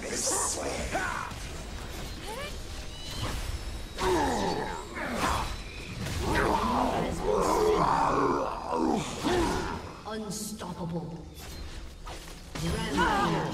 This way. Unstoppable. Rampage.